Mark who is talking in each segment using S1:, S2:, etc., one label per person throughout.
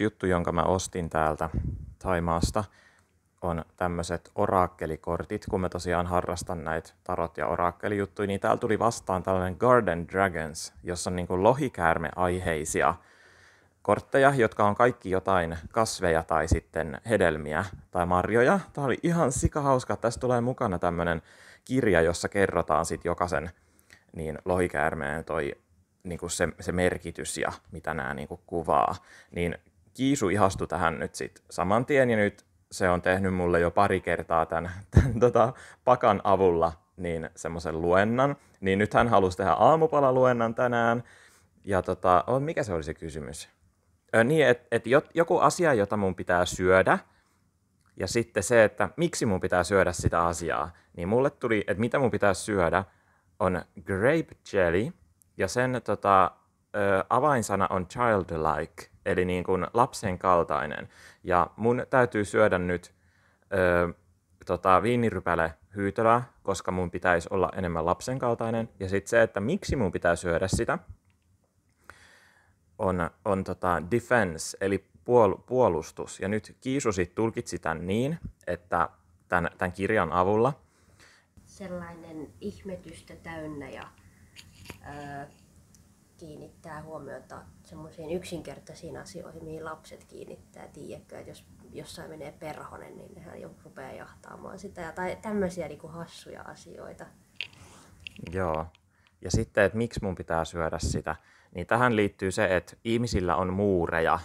S1: yksi juttu, jonka mä ostin täältä Taimaasta, on tämmöiset oraakkelikortit, kun mä tosiaan harrastan näitä tarot- ja oraakkelijuttuja, niin täällä tuli vastaan tällainen Garden Dragons, jossa on niin lohikäärme-aiheisia kortteja, jotka on kaikki jotain kasveja tai sitten hedelmiä tai marjoja. Tämä oli ihan sikahauska. Tässä tulee mukana tämmöinen kirja, jossa kerrotaan sitten jokaisen niin lohikäärmeen toi niin kuin se, se merkitys ja mitä nämä niin kuin kuvaa. Niin Kiisu ihastui tähän nyt sitten saman tien ja nyt se on tehnyt mulle jo pari kertaa tämän, tämän tota, pakan avulla niin semmoisen luennan. Niin nyt hän halusi tehdä aamupalaluennan tänään. Ja tota, oh, mikä se oli se kysymys? Ö, niin, että et joku asia, jota mun pitää syödä, ja sitten se, että miksi mun pitää syödä sitä asiaa, niin mulle tuli, että mitä mun pitää syödä, on grape jelly, ja sen tota, ö, avainsana on childlike, eli niin kuin lapsen kaltainen. Ja mun täytyy syödä nyt ö, tota, viinirypäle hyytölää, koska mun pitäisi olla enemmän lapsen kaltainen. Ja sitten se, että miksi mun pitää syödä sitä, on, on tota defense, eli puol, puolustus. Ja nyt Kiisu sit tulkitsi tämän niin, että tämän, tämän kirjan avulla
S2: sellainen ihmetystä täynnä ja ö, kiinnittää huomiota semmoisiin yksinkertaisiin asioihin, mihin lapset kiinnittää. Tiedätkö, että jos jossain menee perhonen, niin nehän jo rupeaa jahtaamaan sitä. Tai tämmöisiä niin kuin hassuja asioita.
S1: Joo. Ja sitten, että miksi mun pitää syödä sitä, niin tähän liittyy se, että ihmisillä on muureja,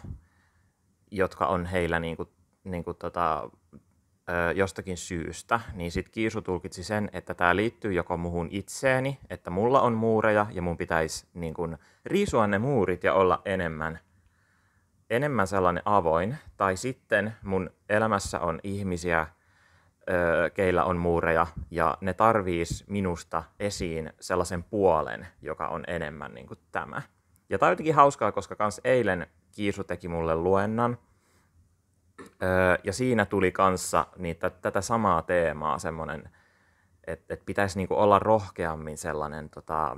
S1: jotka on heillä niin kuin, niin kuin tota, jostakin syystä, niin sitten Kiisu tulkitsi sen, että tämä liittyy joko muhun itseeni, että mulla on muureja ja mun pitäisi niin kun, riisua ne muurit ja olla enemmän, enemmän sellainen avoin, tai sitten mun elämässä on ihmisiä, keillä on muureja, ja ne tarviis minusta esiin sellaisen puolen, joka on enemmän niin kuin tämä. Ja tämä on jotenkin hauskaa, koska kans eilen Kiisu teki mulle luennan, ja siinä tuli kanssa niitä, tätä samaa teemaa, semmoinen, että et pitäisi niinku olla rohkeammin sellainen, tota,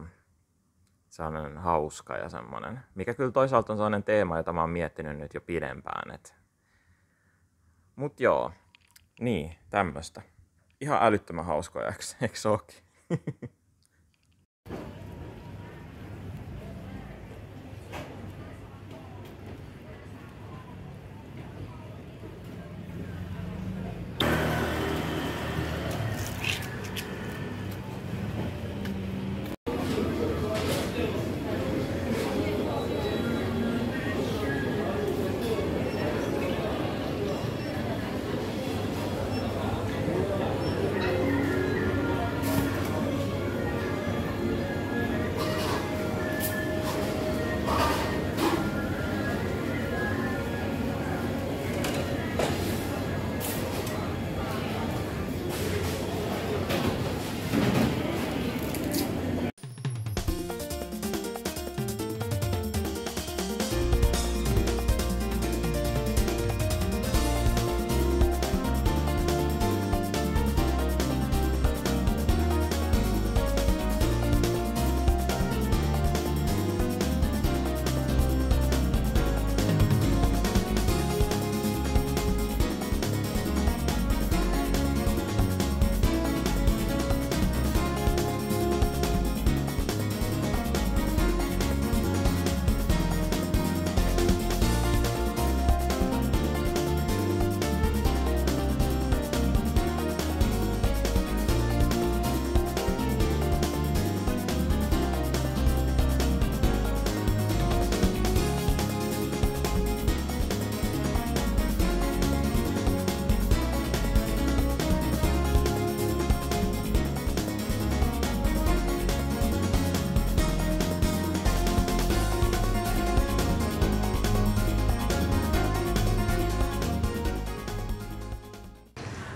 S1: sellainen hauska ja semmoinen, mikä kyllä toisaalta on sellainen teema, jota mä oon miettinyt nyt jo pidempään. Et. Mut joo, niin, tämmöistä. Ihan älyttömän hauskoja, eikö se ookin?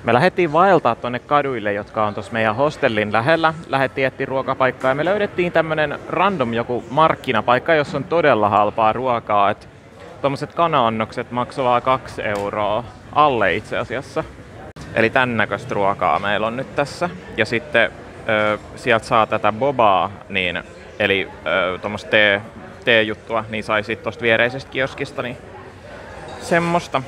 S1: Me lähdettiin vaeltaa tuonne kaduille, jotka on tuossa meidän hostellin lähellä. Lähdettiin etsiä ruokapaikkaa ja me löydettiin tämmönen random joku markkinapaikka, jossa on todella halpaa ruokaa. Et tuommoiset kana-annokset maksaa kaksi euroa alle itse asiassa. Eli tän näköistä ruokaa meillä on nyt tässä. Ja sitten ö, sieltä saa tätä bobaa, niin, eli tuommoista tee, tee-juttua, niin sai sitten tuosta viereisestä kioskista. Niin semmoista.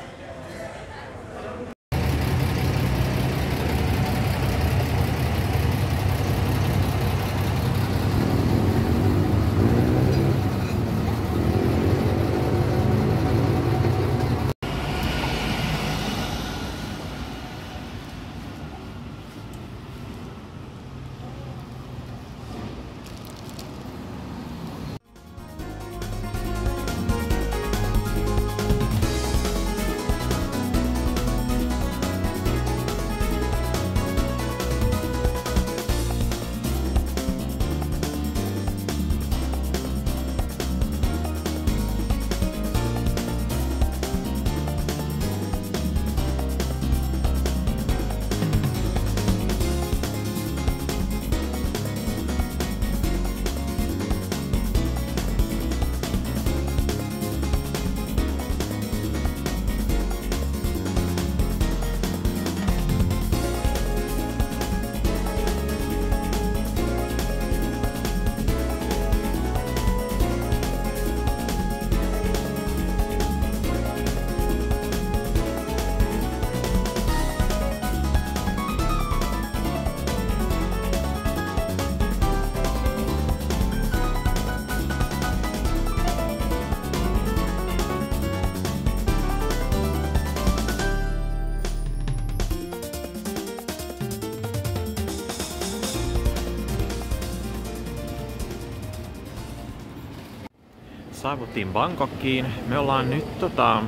S1: Saavuttiin Bangkokiin. Me ollaan nyt tota,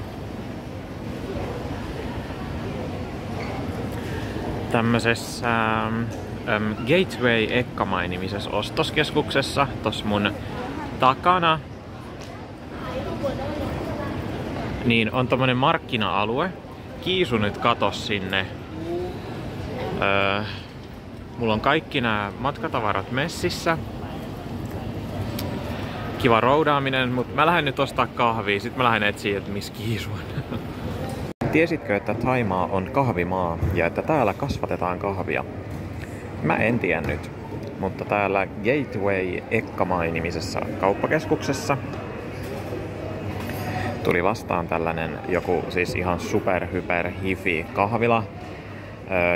S1: tämmöisessä äm, Gateway Ekkamai-nimisessä ostoskeskuksessa. Tos mun takana niin on tommonen markkina-alue. Kiisu nyt katos sinne. Öö, mulla on kaikki nämä matkatavarat messissä kiva roudaaminen, mutta mä lähden nyt ostaa kahvia, sit mä lähden etsiä, että missä kiisu on. Tiesitkö, että Taimaa on kahvimaa ja että täällä kasvatetaan kahvia? Mä en tiennyt, mutta täällä Gateway Ekkamai-nimisessä kauppakeskuksessa tuli vastaan tällainen joku siis ihan super hyper hifi kahvila,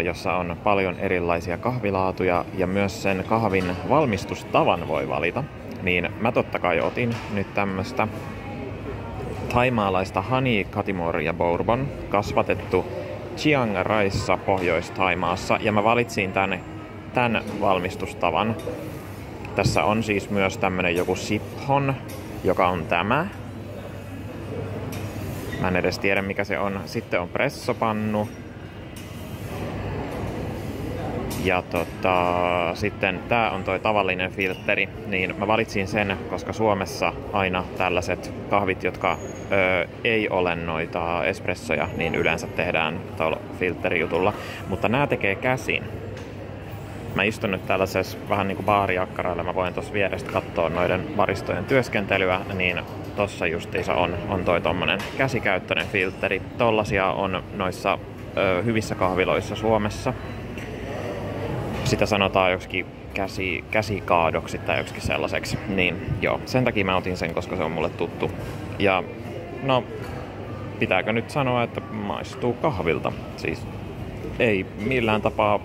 S1: jossa on paljon erilaisia kahvilaatuja ja myös sen kahvin valmistustavan voi valita niin mä totta kai otin nyt tämmöstä taimaalaista Honey Katimor ja Bourbon kasvatettu Chiang Raissa Pohjois-Taimaassa ja mä valitsin tänne tämän valmistustavan. Tässä on siis myös tämmönen joku Siphon, joka on tämä. Mä en edes tiedä mikä se on. Sitten on pressopannu, ja tota, sitten tää on toi tavallinen filtteri, niin mä valitsin sen, koska Suomessa aina tällaiset kahvit, jotka ö, ei ole noita espressoja, niin yleensä tehdään tuolla filterijutulla. Mutta nämä tekee käsin. Mä istun nyt tällaisessa vähän niin kuin baariakkaralla, mä voin tuossa vierestä katsoa noiden baristojen työskentelyä, niin tossa justiinsa on, on toi tommonen käsikäyttöinen filteri. Tollasia on noissa ö, hyvissä kahviloissa Suomessa sitä sanotaan joksikin käsi, käsikaadoksi tai joksikin sellaiseksi. Niin joo, sen takia mä otin sen, koska se on mulle tuttu. Ja no, pitääkö nyt sanoa, että maistuu kahvilta. Siis ei millään tapaa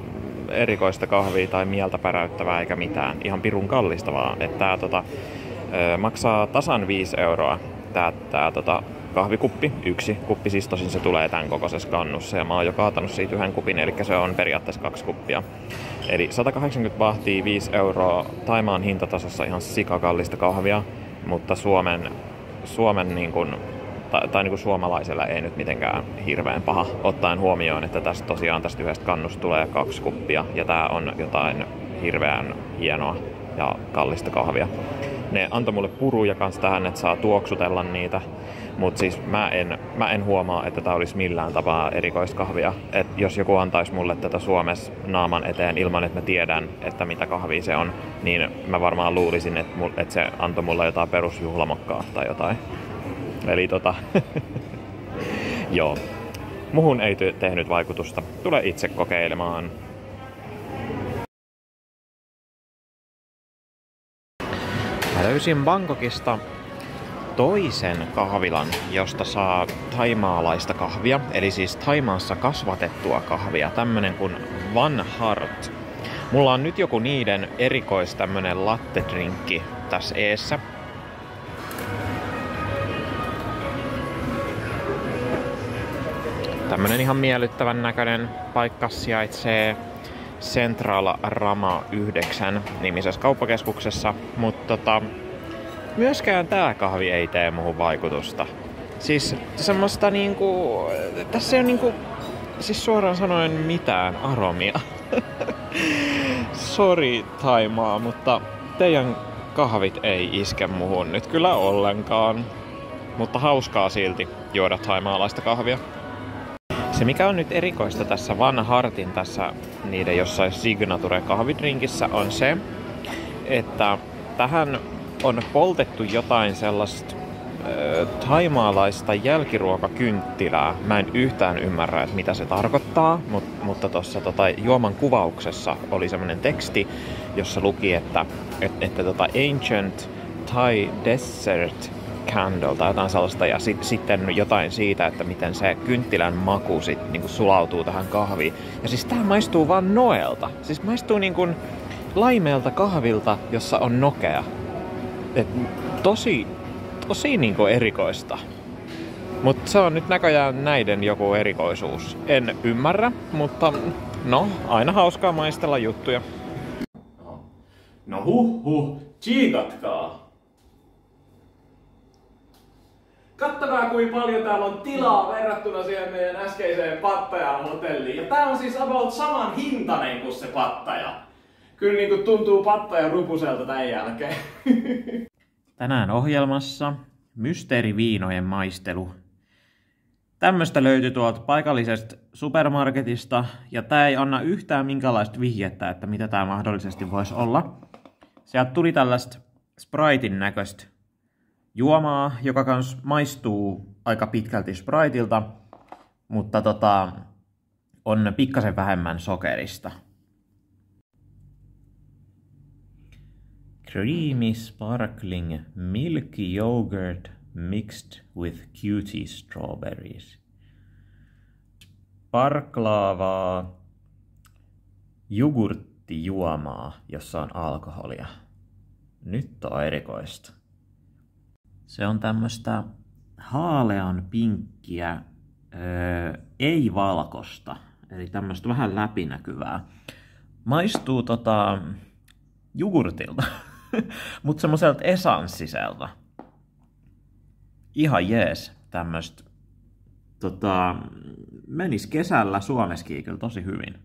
S1: erikoista kahvia tai mieltä päräyttävää eikä mitään. Ihan pirun kallista vaan. Että tää tota, maksaa tasan 5 euroa tää, tää tota, kahvikuppi, yksi kuppi, siis tosin se tulee tämän kokoisessa kannussa ja mä oon jo kaatanut siitä yhden kupin, eli se on periaatteessa kaksi kuppia. Eli 180 vahtii 5 euroa Taimaan hintatasossa ihan sikakallista kahvia, mutta Suomen, Suomen niin kuin, tai, tai niin kuin suomalaisella ei nyt mitenkään hirveän paha, ottaen huomioon, että tästä tosiaan tästä yhdestä kannusta tulee kaksi kuppia ja tämä on jotain hirveän hienoa ja kallista kahvia. Ne antoi mulle puruja kanssa tähän, että saa tuoksutella niitä. Mutta siis mä en, mä en huomaa, että tämä olisi millään tapaa erikoista kahvia. Et jos joku antaisi mulle tätä Suomessa naaman eteen ilman, että mä tiedän, että mitä kahvia se on, niin mä varmaan luulisin, että, mul, että se antoi mulle jotain perusjuhlamokkaa tai jotain. Eli tota... Joo. Muhun ei tehnyt vaikutusta. Tule itse kokeilemaan. Mä löysin Bangkokista toisen kahvilan, josta saa taimaalaista kahvia, eli siis Taimaassa kasvatettua kahvia, tämmönen kuin Van Hart. Mulla on nyt joku niiden erikois tämmönen latte-drinkki tässä eessä. Tämmönen ihan miellyttävän näköinen paikka sijaitsee Central Rama 9 nimisessä kauppakeskuksessa, mutta tota, myöskään tää kahvi ei tee muuhun vaikutusta. Siis semmoista niinku, tässä ei ole niinku, siis suoraan sanoen mitään aromia. Sori Taimaa, mutta teidän kahvit ei iske muhun nyt kyllä ollenkaan. Mutta hauskaa silti juoda taimaalaista kahvia. Se mikä on nyt erikoista tässä Van Hartin tässä niiden jossain Signature kahvidrinkissä on se, että tähän on poltettu jotain sellaista taimaalaista jälkiruokakynttilää. Mä en yhtään ymmärrä, että mitä se tarkoittaa, mut, mutta tuossa tota, juoman kuvauksessa oli semmoinen teksti, jossa luki, että, et, että tota Ancient Thai Dessert Candle tai jotain sellaista ja sit, sitten jotain siitä, että miten se kynttilän maku sit niinku sulautuu tähän kahviin. Ja siis tää maistuu vaan noelta. Siis maistuu niinku laimeelta kahvilta, jossa on nokea. Et tosi, tosi niinku erikoista. Mutta se on nyt näköjään näiden joku erikoisuus. En ymmärrä, mutta no, aina hauskaa maistella juttuja.
S3: No huh huh, tsiikatkaa. Kattokaa kuinka paljon täällä on tilaa verrattuna siihen meidän äskeiseen Pattajan hotelliin. Ja tää on siis about saman hintainen kuin se Pattaja. Kyllä niinku tuntuu Pattaja rupuselta tämän jälkeen.
S1: Tänään ohjelmassa mysteeriviinojen maistelu. Tämmöstä löytyi tuolta paikallisesta supermarketista, ja tää ei anna yhtään minkälaista vihjettä, että mitä tää mahdollisesti voisi olla. Sieltä tuli tällaista Spritein näköistä juomaa, joka kans maistuu aika pitkälti Spriteilta, mutta tota, on pikkasen vähemmän sokerista. Creamy sparkling milky yogurt mixed with cutie strawberries. Sparklaavaa jogurttijuomaa, jossa on alkoholia. Nyt on erikoista. Se on tämmöistä haalean pinkkiä, öö, ei valkosta, eli tämmöistä vähän läpinäkyvää. Maistuu tota jogurtilta, mutta semmoiselta esanssiselta. Ihan jees tämmöistä. Tota, menis kesällä Suomessakin kyllä tosi hyvin.